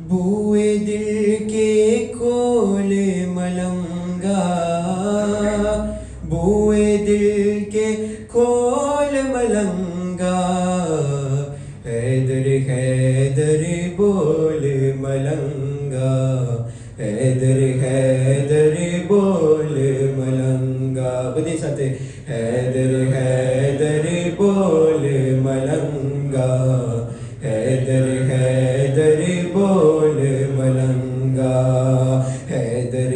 बुए दिल के खोल मलंगा। बुए दिल के खोल मलंगा। हैदर हैदर है दर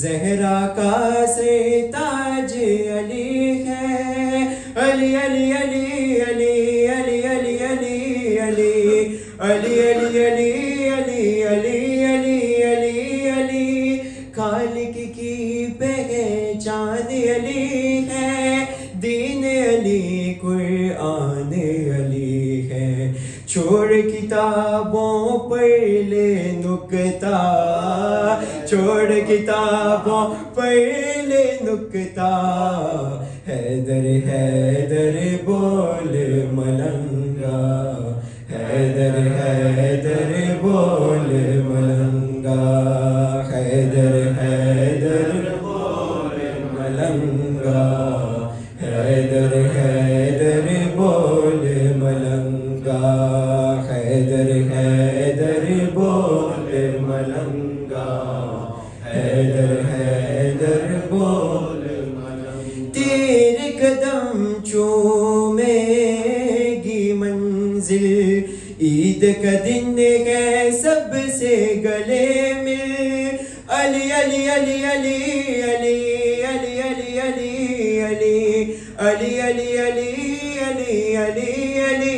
जहरा का से किताबों पहले नुकता। हैदर हैदर बोल मलंगा। हैदर हैदर बोल मलंगा। तेरे कदम चूमेगी मंजिल ईद का दिन है सबसे गले मिल अली अली अली अली अली अली अली अली अली अली अली अली अली अली अली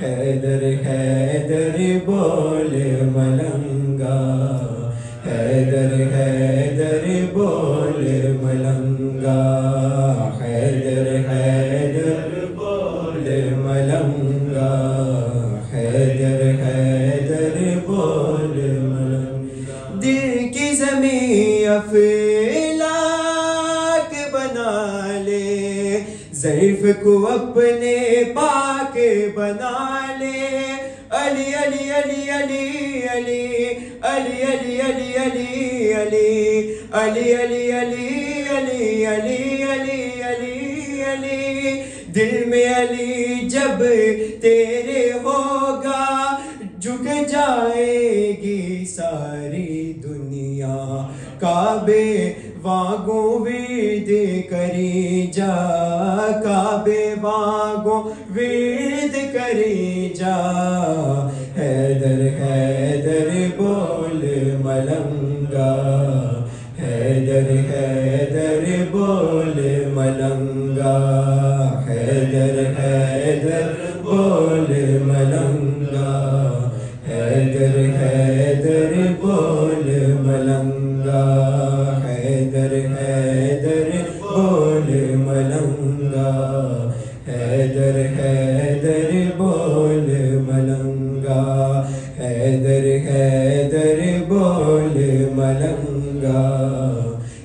हैदर हैदर बोले मलंगा हैदर है जैफ को अपने पाक बना ले अली अली अली अली अली अली अली अली अली अली अली अली अली अली अली अली अली अली दिल में अली जब तेरे होगा झुक जाएगी सारी दुनिया काबे वागो वेद करी जा काबे वागो वेद करी जा। हैदर हैदर बोल मलंगा।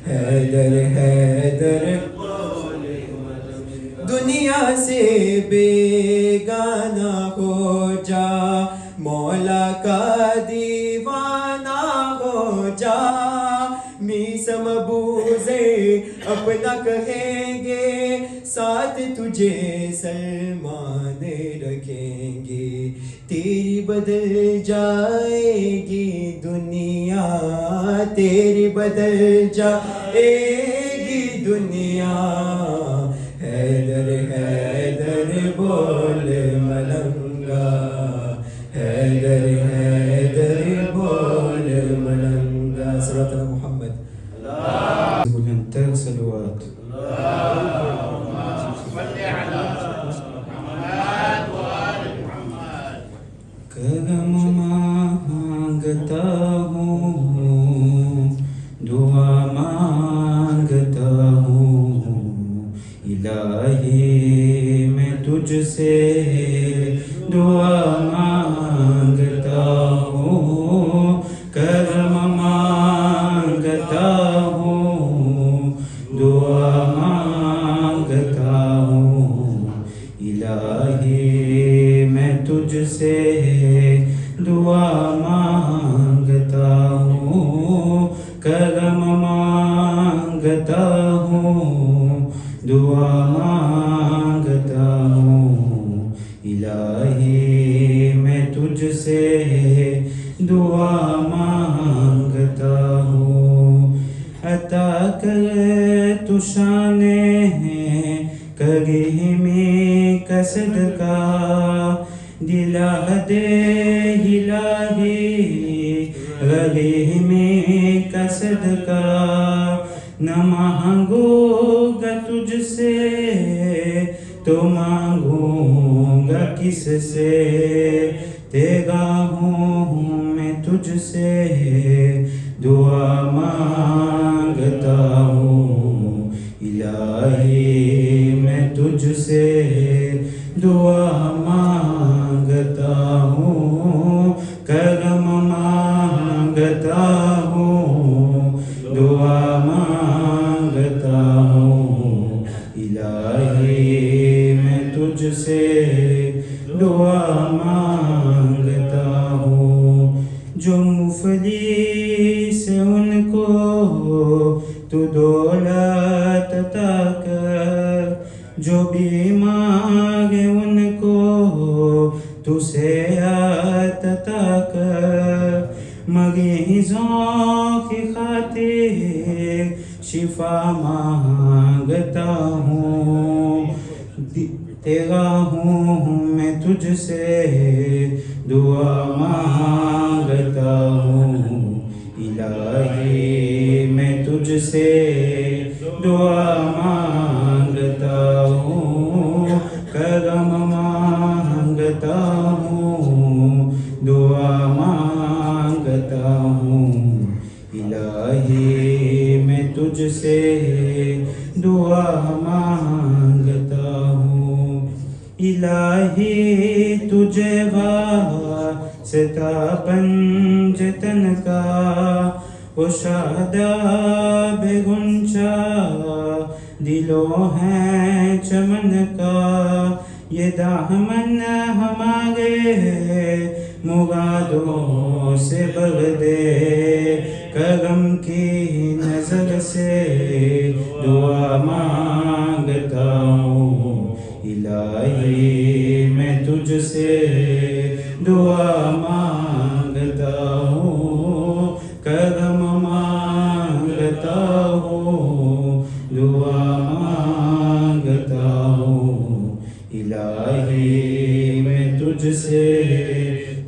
हैदर हैदर बोल मलंगा। दुनिया से बेगाना हो जा, मौला का दीवाना हो जा। मीसम बूजे अपना कहेंगे, साथ तुझे रखेंगे तेरी बदल जाएगी दुनिया तेरी बदल जाएगी दुनिया। हैदर हैदर बोल मलंगा हैदर मैं तुझसे दुआ इलाही मैं तुझसे दुआ माँगता हूँ। अता कर तू शाने करी में कसद का। दिला दे हिलाही गले में कसद का। न मांगूँगा तुझसे तो मांगूँगा किससे? तेगा हूँ मैं तुझसे दुआ माँगता हूँ। इलाही मैं तुझसे दुआ से उनको तू दौलत अता कर जो भी है उनको तू सेहत अता कर की खातिर शिफा माँगता हूँ तेरा हूँ मैं तुझसे दुआ माँगता हूँ इलाही तुझसे दुआ माँगता हूँ करम माँगता हूँ, दुआ माँगता हूँ। इलाही, मैं तुझसे दुआ माँगता हूँ। इलाही, तुझे वास्ता पंजतन का ओ शादाब गुंचा दिलो है चमन का। ये दामन हमारे मुरादों से भर दे। करम की नज़र से दुआ माँगता हूँ, इलाही मैं तुझसे। दुआ माँगता तुझसे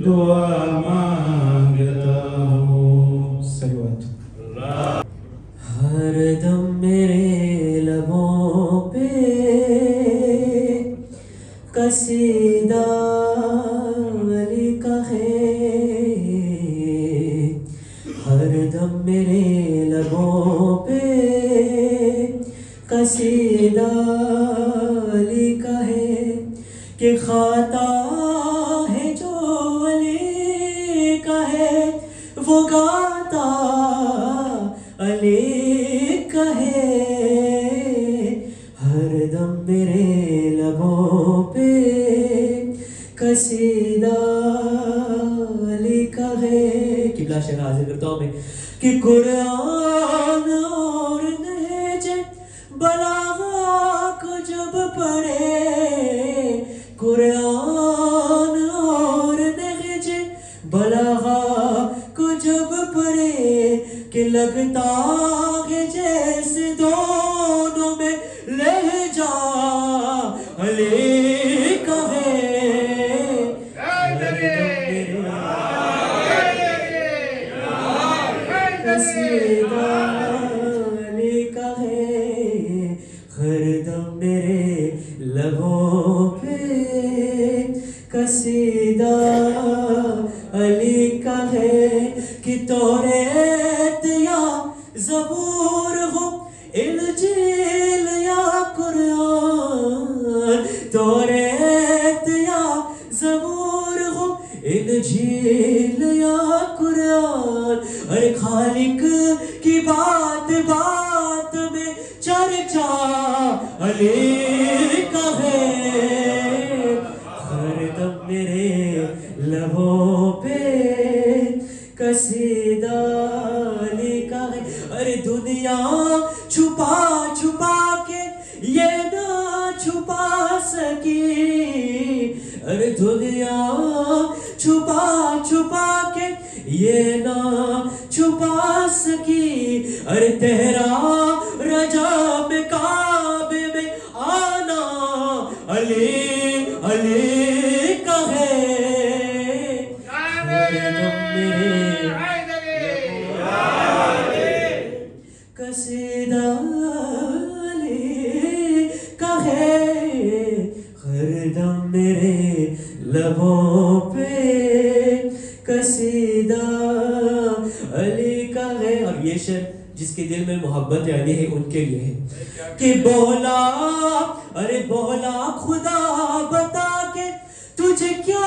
दुआ माँगता वो गाता अली कहे हर दम मेरे लबों पे कसीदा अली कहे किबला शेर हाजिर करता हूँ मैं कि कुरान आगे जैसे दोनों में ले अरे दुनिया छुपा छुपा के ये ना छुपा सकी। अरे तेरा रजा बेकार कसीदा, अली का है। और ये शेर जिसके दिल में मोहब्बत यानी है, उनके लिए है। कि बोला, अरे बोला, खुदा बता के तुझे क्या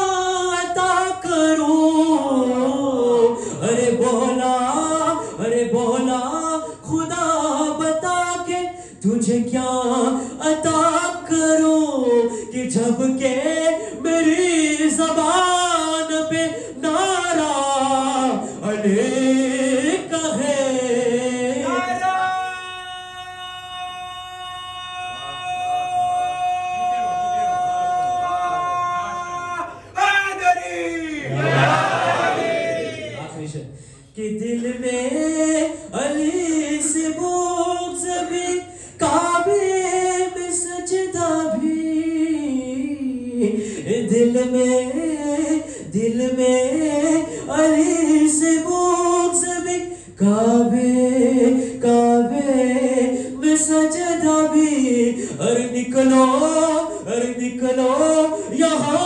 अता करूँ? सजदा भी अरे निकलो अरे निकलो यहाँ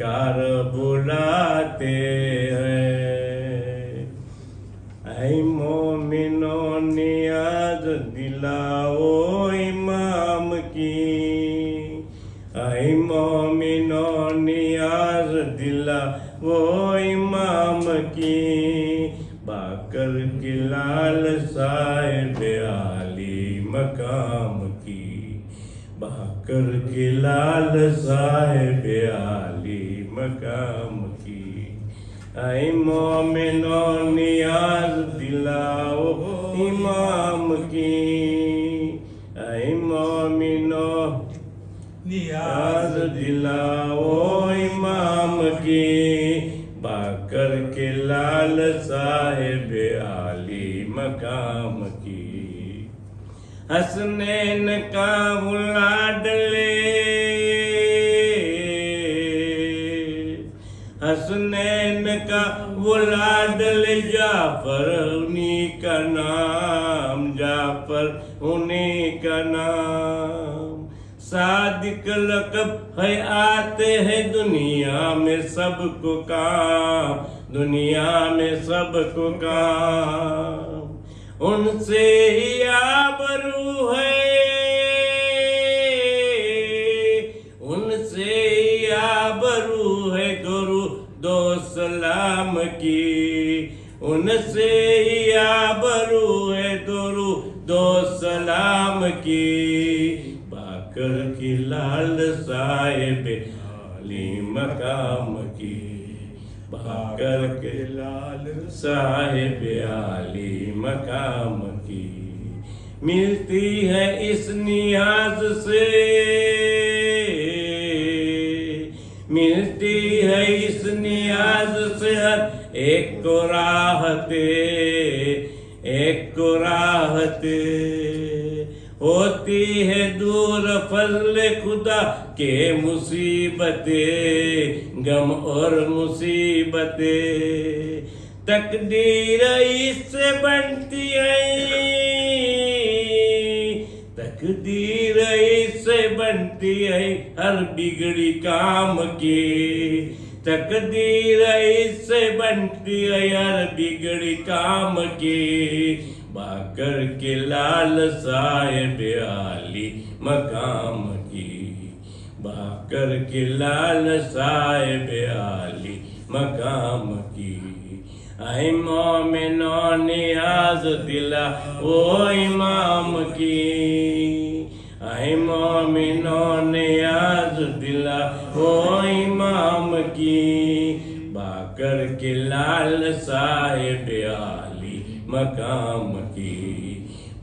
कार बुलाते मोमिनो नियाज दिलाओ, इमाम की। ऐ मोमिनो नियाज दिलाओ, इमाम की। बाकर के लाल साहेब आली मकाम की। हसनैन का लाडले जाफ़र उन्हीं का नाम, जाफ़र उन्हीं का नाम। सादिक लकब है, आते हैं दुनिया में सबको काम, दुनिया में सबको काम। उनसे ही आबरू है सलाम की। उनसे ही आबरू है गुरु, दो सलाम की। बाकर की लाल साहेब आली मकाम की। बाकर के लाल साहेब आली मकाम की। मिलती है इस नियाज से। मिलती है इस नियाज से हर एक राहते एक राहते। होती है दूर फजल खुदा के मुसीबतें, गम और मुसीबतें। तकदीर इससे बनती है, तकदीर इससे बनती है हर बिगड़ी काम की। तकदीर इससे बनती हर बिगड़ी काम की। बाकर के लाल साहेब आली मकाम की। बाकर के लाल साहेब आली मकाम की। आई मोमिनो नियाज दिला ओ इमाम की। आई मोमिनो नियाज दिला ओ इमाम की। बाकर के लाल साहेब आली मकाम की।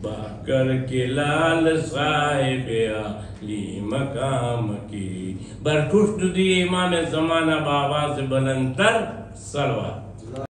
बाकर के लाल साहेब आली मकाम की। बरखुश दिए इमाम जमाना बाबा से बुलंदर सलवा